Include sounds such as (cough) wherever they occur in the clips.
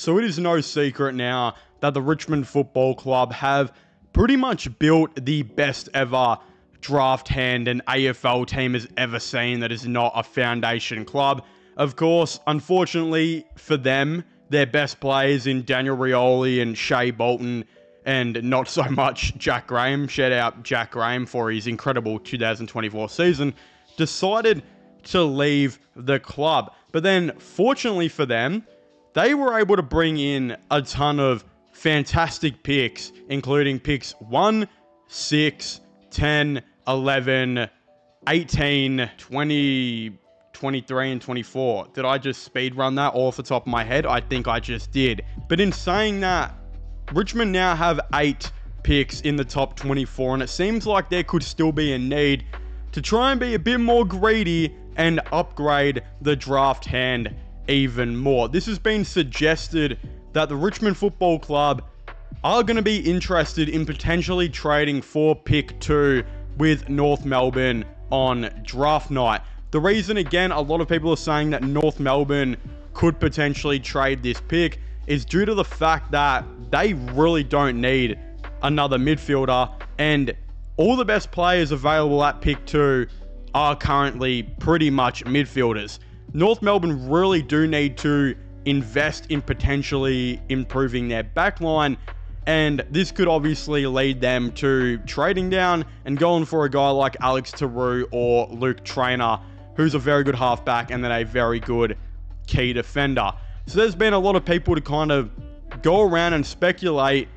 So it is no secret now that the Richmond Football Club have pretty much built the best ever draft hand an AFL team has ever seen that is not a foundation club. Of course, unfortunately for them, their best players in Daniel Rioli and Shai Bolton, and not so much Jack Graham, shout out Jack Graham for his incredible 2024 season, decided to leave the club. But then, fortunately for them, they were able to bring in a ton of fantastic picks, including picks 1, 6, 10, 11, 18, 20, 23, and 24. Did I just speed run that off the top of my head? I think I just did. But in saying that, Richmond now have eight picks in the top 24, and it seems like there could still be a need to try and be a bit more greedy and upgrade the draft hand even more. This has been suggested that the Richmond Football Club are going to be interested in potentially trading for pick two with North Melbourne on draft night. The reason, again, a lot of people are saying that North Melbourne could potentially trade this pick is due to the fact that they really don't need another midfielder and all the best players available at pick two are currently pretty much midfielders. North Melbourne really do need to invest in potentially improving their backline and this could obviously lead them to trading down and going for a guy like Alix Tauru or Luke Trainor, who's a very good halfback and then a very good key defender. So there's been a lot of people to kind of go around and speculate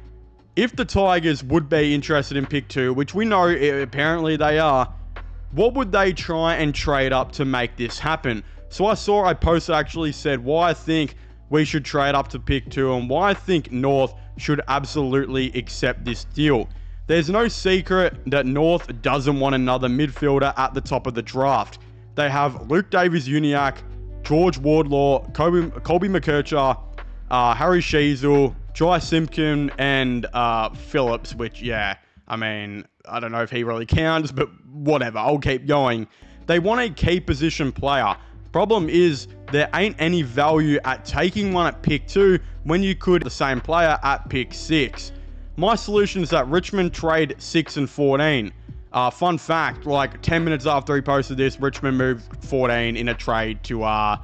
if the Tigers would be interested in pick two, which we know eh, apparently they are, what would they try and trade up to make this happen? So I saw a post actually said why I think we should trade up to pick two and why I think North should absolutely accept this deal. There's no secret that North doesn't want another midfielder at the top of the draft. They have Luke Davies-Uniacke, George Wardlaw, Colby, Colby McKercher, uh, Harry Sheezel, Jy Simpkin, and uh, Phillips, which, yeah, I mean, I don't know if he really counts, but whatever, I'll keep going. They want a key position player. Problem is, there ain't any value at taking one at pick two when you could the same player at pick six. My solution is that Richmond trade 6 and 14. Uh, fun fact, like 10 minutes after he posted this, Richmond moved 14 in a trade to, uh,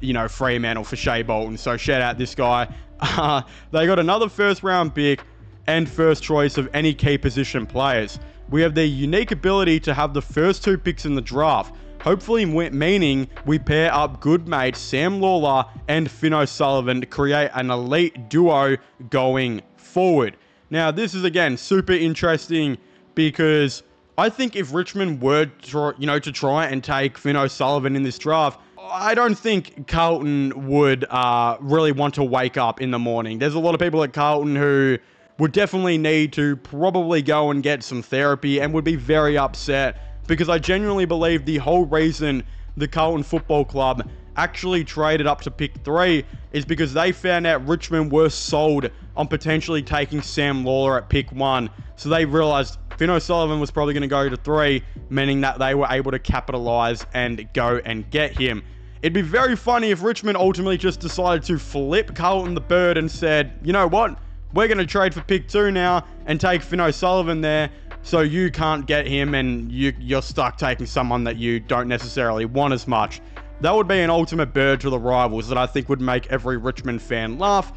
you know, Fremantle for Shai Bolton. So shout out this guy. Uh, (laughs) they got another first round pick and first choice of any key position players. We have the unique ability to have the first two picks in the draft. Hopefully, meaning we pair up good mate Sam Lalor and Finn O'Sullivan to create an elite duo going forward. Now, this is again super interesting because I think if Richmond were, to, you know, to try and take Finn O'Sullivan in this draft, I don't think Carlton would uh, really want to wake up in the morning. There's a lot of people at Carlton who would definitely need to probably go and get some therapy and would be very upset because I genuinely believe the whole reason the Carlton Football Club actually traded up to pick three is because they found out Richmond were sold on potentially taking Sam Lalor at pick one. So they realized Finn O'Sullivan was probably going to go to three, meaning that they were able to capitalize and go and get him. It'd be very funny if Richmond ultimately just decided to flip Carlton the bird and said, you know what? We're going to trade for pick two now and take Finn O'Sullivan there so you can't get him and you, you're stuck taking someone that you don't necessarily want as much. That would be an ultimate bird to the rivals that I think would make every Richmond fan laugh,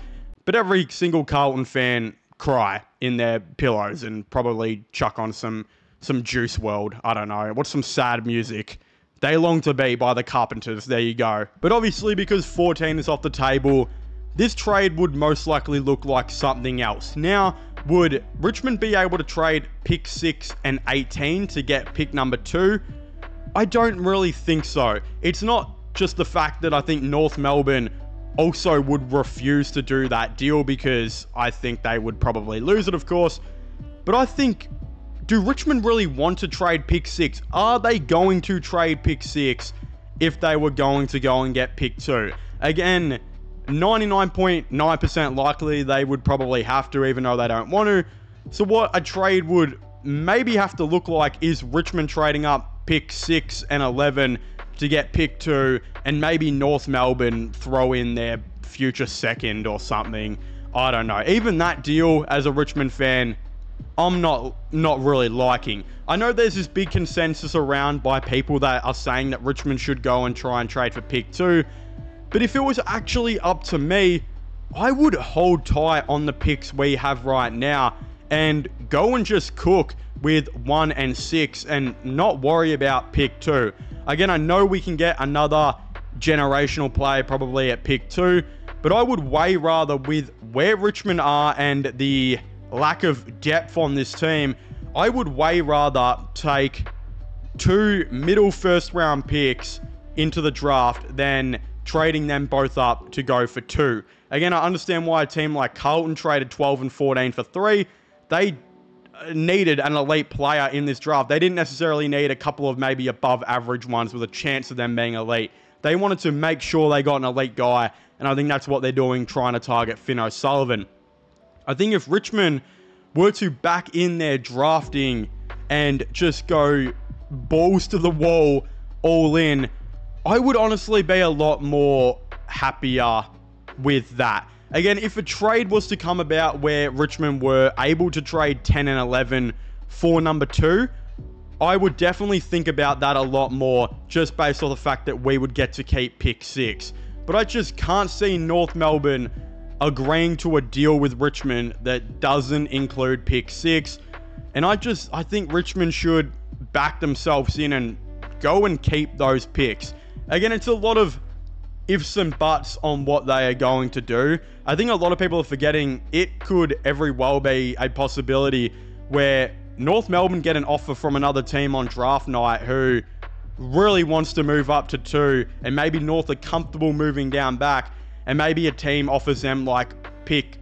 but every single Carlton fan cry in their pillows and probably chuck on some some Juice WRLD. I don't know. What's some sad music? They Long to Be by the Carpenters. There you go. But obviously, because 14 is off the table, this trade would most likely look like something else. Now, would Richmond be able to trade pick 6 and 18 to get pick number 2? I don't really think so. It's not just the fact that I think North Melbourne also would refuse to do that deal because I think they would probably lose it, of course. But I think, do Richmond really want to trade pick 6? Are they going to trade pick 6 if they were going to go and get pick 2? Again, 99.9% likely they would probably have to, even though they don't want to. So, what a trade would maybe have to look like is Richmond trading up pick 6 and 11 to get pick 2, and maybe North Melbourne throw in their future second or something. I don't know. Even that deal as a Richmond fan, I'm not not really liking. I know there's this big consensus around by people that are saying that Richmond should go and try and trade for pick two. But if it was actually up to me, I would hold tight on the picks we have right now and go and just cook with one and six and not worry about pick two. Again, I know we can get another generational play probably at pick two, but I would way rather with where Richmond are and the lack of depth on this team, I would way rather take two middle first round picks into the draft than trading them both up to go for two. Again, I understand why a team like Carlton traded 12 and 14 for three. They uh, needed an elite player in this draft. They didn't necessarily need a couple of maybe above average ones with a chance of them being elite. They wanted to make sure they got an elite guy, and I think that's what they're doing, trying to target Finn O'Sullivan. I think if Richmond were to back in their drafting and just go balls to the wall, all in, I would honestly be a lot more happier with that. Again, if a trade was to come about where Richmond were able to trade 10 and 11 for number two, I would definitely think about that a lot more just based on the fact that we would get to keep pick six. But I just can't see North Melbourne agreeing to a deal with Richmond that doesn't include pick six. And I just, I think Richmond should back themselves in and go and keep those picks. Again, it's a lot of ifs and buts on what they are going to do. I think a lot of people are forgetting it could every well be a possibility where North Melbourne get an offer from another team on draft night who really wants to move up to two, and maybe North are comfortable moving down back, and maybe a team offers them like pick,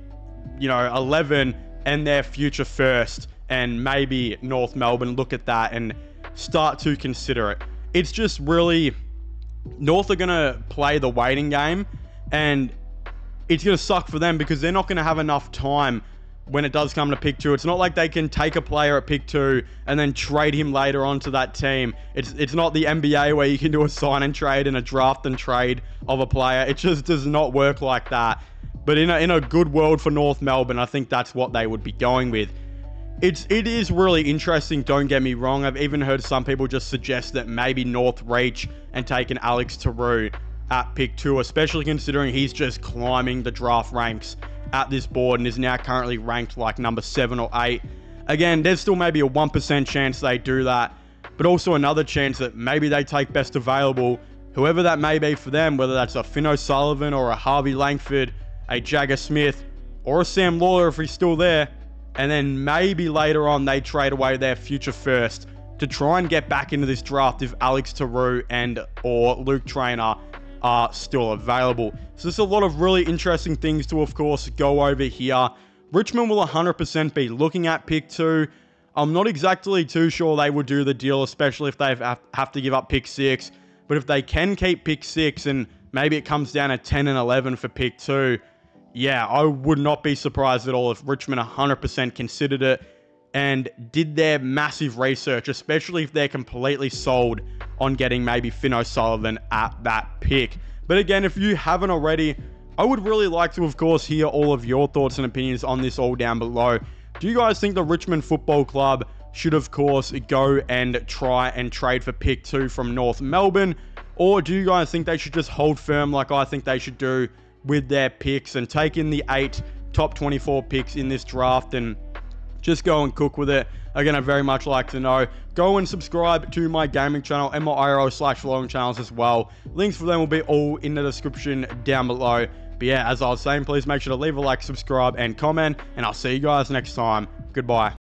you know, 11 and their future first, and maybe North Melbourne look at that and start to consider it. It's just really North are going to play the waiting game, and it's going to suck for them because they're not going to have enough time when it does come to pick two. It's not like they can take a player at pick two and then trade him later on to that team. It's it's not the NBA where you can do a sign and trade and a draft and trade of a player. It just does not work like that. But in a, in a good world for North Melbourne, I think that's what they would be going with. It's it is really interesting. Don't get me wrong. I've even heard some people just suggest that maybe North reach and take an Alix Tauru at pick two, especially considering he's just climbing the draft ranks at this board and is now currently ranked like number seven or eight. Again, there's still maybe a 1% chance they do that, but also another chance that maybe they take best available, whoever that may be for them, whether that's a Finn O'Sullivan or a Harvey Langford, a Jagga Smith, or a Sam Lalor if he's still there and then maybe later on they trade away their future first to try and get back into this draft if Alix Tauru and or Luke Trainor are still available. So there's a lot of really interesting things to, of course, go over here. Richmond will 100% be looking at pick two. I'm not exactly too sure they would do the deal, especially if they have to give up pick six. But if they can keep pick six and maybe it comes down to 10 and 11 for pick two, yeah, I would not be surprised at all if Richmond 100% considered it and did their massive research, especially if they're completely sold on getting maybe Finn O'Sullivan at that pick. But again, if you haven't already, I would really like to, of course, hear all of your thoughts and opinions on this all down below. Do you guys think the Richmond Football Club should, of course, go and try and trade for pick two from North Melbourne? Or do you guys think they should just hold firm like I think they should do with their picks and take in the eight top 24 picks in this draft and just go and cook with it. Again, I very much like to know. Go and subscribe to my gaming channel and my IRL slash vlogging channels as well. Links for them will be all in the description down below. But yeah, as I was saying, please make sure to leave a like, subscribe, and comment. And I'll see you guys next time. Goodbye.